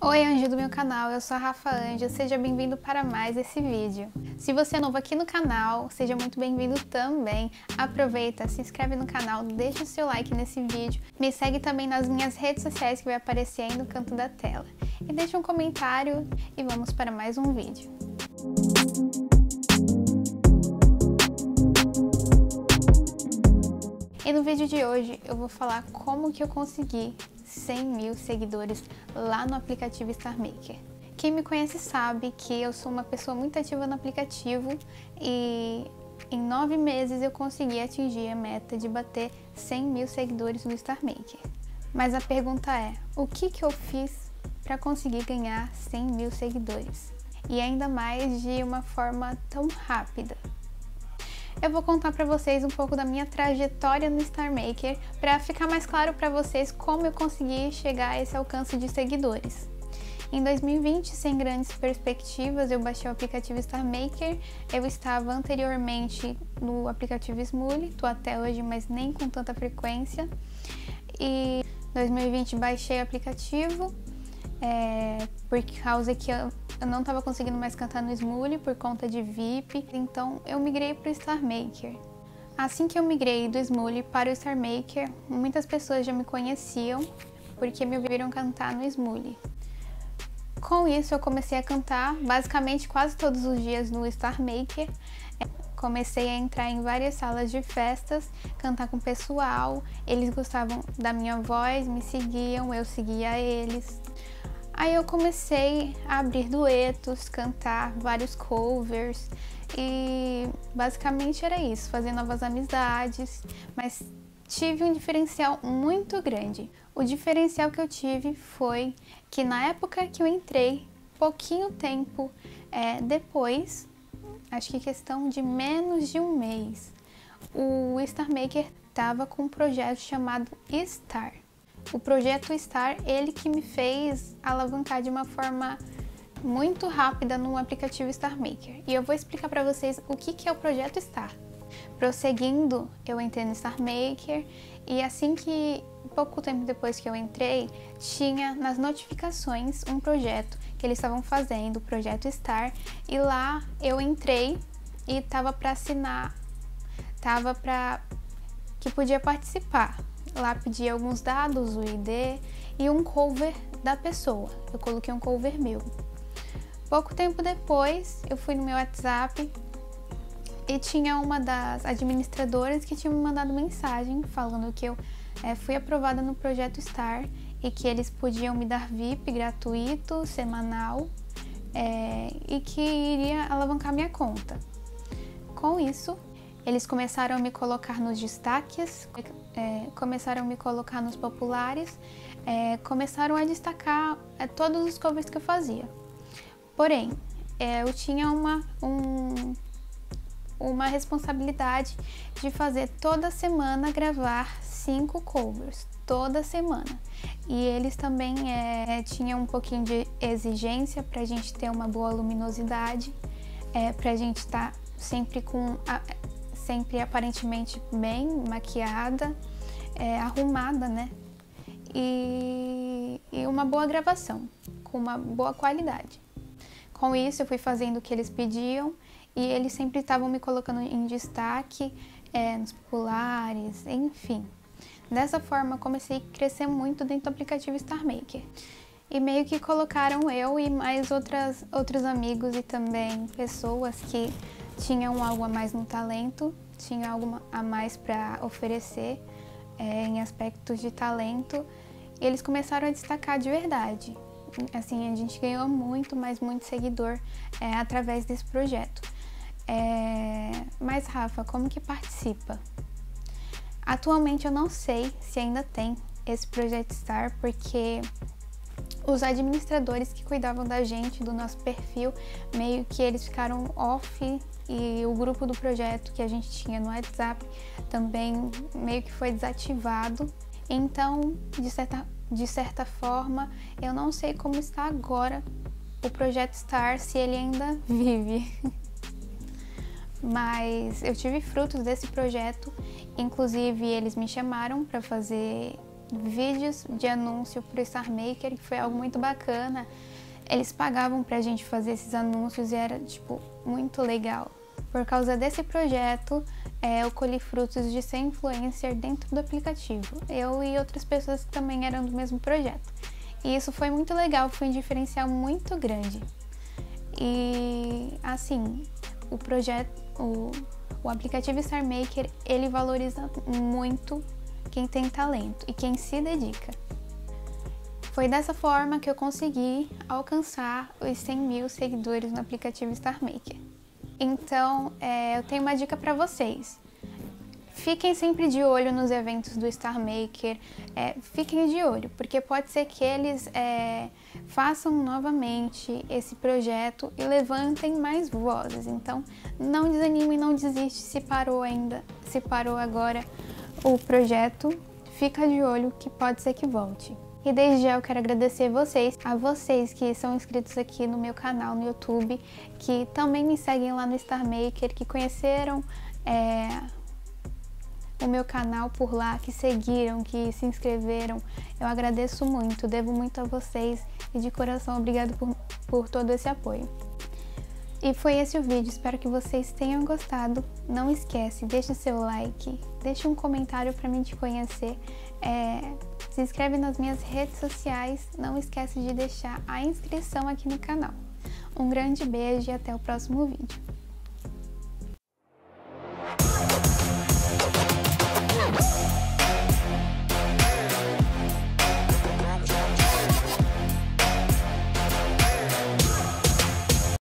Oi, anjo do meu canal, eu sou a Rafa Anjo, seja bem-vindo para mais esse vídeo. Se você é novo aqui no canal, seja muito bem-vindo também. Aproveita, se inscreve no canal, deixa o seu like nesse vídeo, me segue também nas minhas redes sociais que vai aparecer aí no canto da tela. E deixa um comentário e vamos para mais um vídeo. E no vídeo de hoje eu vou falar como que eu consegui 100 mil seguidores lá no aplicativo StarMaker. Quem me conhece sabe que eu sou uma pessoa muito ativa no aplicativo e em nove meses eu consegui atingir a meta de bater 100 mil seguidores no StarMaker. Mas a pergunta é, o que, que eu fiz para conseguir ganhar 100 mil seguidores? E ainda mais de uma forma tão rápida eu vou contar para vocês um pouco da minha trajetória no Star Maker para ficar mais claro para vocês como eu consegui chegar a esse alcance de seguidores. Em 2020, sem grandes perspectivas, eu baixei o aplicativo Star Maker. Eu estava anteriormente no aplicativo Smule, tô até hoje, mas nem com tanta frequência. E em 2020 baixei o aplicativo, é, por causa que eu eu não estava conseguindo mais cantar no Smule por conta de VIP, então eu migrei para o Star Maker. Assim que eu migrei do Smule para o Star Maker, muitas pessoas já me conheciam porque me ouviram cantar no Smule. Com isso, eu comecei a cantar basicamente quase todos os dias no Star Maker. Comecei a entrar em várias salas de festas, cantar com o pessoal. Eles gostavam da minha voz, me seguiam, eu seguia eles. Aí eu comecei a abrir duetos, cantar vários covers e basicamente era isso, fazer novas amizades, mas tive um diferencial muito grande. O diferencial que eu tive foi que na época que eu entrei, pouquinho tempo é, depois, acho que questão de menos de um mês, o Star Maker estava com um projeto chamado Star. O projeto Star, ele que me fez alavancar de uma forma muito rápida no aplicativo Star Maker. E eu vou explicar para vocês o que, que é o projeto Star. Prosseguindo, eu entrei no Star Maker e assim que pouco tempo depois que eu entrei, tinha nas notificações um projeto que eles estavam fazendo, o projeto Star, e lá eu entrei e tava para assinar, tava para que podia participar. Lá pedi alguns dados, o ID e um cover da pessoa. Eu coloquei um cover meu. Pouco tempo depois, eu fui no meu WhatsApp e tinha uma das administradoras que tinha me mandado mensagem falando que eu é, fui aprovada no projeto Star e que eles podiam me dar VIP gratuito, semanal é, e que iria alavancar minha conta. Com isso, eles começaram a me colocar nos destaques, é, começaram a me colocar nos populares, é, começaram a destacar é, todos os covers que eu fazia. Porém, é, eu tinha uma, um, uma responsabilidade de fazer toda semana gravar cinco covers, toda semana. E eles também é, tinham um pouquinho de exigência para a gente ter uma boa luminosidade, é, para a gente estar tá sempre com a, sempre aparentemente bem maquiada, é, arrumada, né? E, e uma boa gravação, com uma boa qualidade. Com isso, eu fui fazendo o que eles pediam e eles sempre estavam me colocando em destaque é, nos populares, enfim. Dessa forma, comecei a crescer muito dentro do aplicativo Star Maker. E meio que colocaram eu e mais outras, outros amigos e também pessoas que tinham algo a mais no talento, tinham algo a mais para oferecer é, em aspectos de talento e eles começaram a destacar de verdade. Assim, a gente ganhou muito, mas muito seguidor é, através desse projeto. É, mas Rafa, como que participa? Atualmente eu não sei se ainda tem esse projeto Star, porque os administradores que cuidavam da gente, do nosso perfil, meio que eles ficaram off e o grupo do projeto que a gente tinha no WhatsApp também meio que foi desativado. Então, de certa, de certa forma, eu não sei como está agora o projeto Star, se ele ainda vive. Mas eu tive frutos desse projeto, inclusive eles me chamaram para fazer vídeos de anúncio para o Star Maker, que foi algo muito bacana. Eles pagavam para a gente fazer esses anúncios e era tipo muito legal. Por causa desse projeto, é, eu colhi frutos de ser influencer dentro do aplicativo. Eu e outras pessoas que também eram do mesmo projeto. E isso foi muito legal, foi um diferencial muito grande. E assim, o projeto, o, aplicativo Star Maker, ele valoriza muito quem tem talento e quem se dedica. Foi dessa forma que eu consegui alcançar os 100 mil seguidores no aplicativo Star Maker. Então, é, eu tenho uma dica para vocês. Fiquem sempre de olho nos eventos do Star Maker, é, fiquem de olho, porque pode ser que eles é, façam novamente esse projeto e levantem mais vozes. Então, não desanime, não desiste se parou ainda, se parou agora o projeto, fica de olho que pode ser que volte. E desde já eu quero agradecer vocês, a vocês que são inscritos aqui no meu canal no YouTube, que também me seguem lá no Star Maker, que conheceram é, o meu canal por lá, que seguiram, que se inscreveram. Eu agradeço muito, devo muito a vocês e de coração obrigado por, por todo esse apoio. E foi esse o vídeo, espero que vocês tenham gostado. Não esquece, deixe seu like, deixe um comentário para mim te conhecer. É, se inscreve nas minhas redes sociais, não esquece de deixar a inscrição aqui no canal. Um grande beijo e até o próximo vídeo.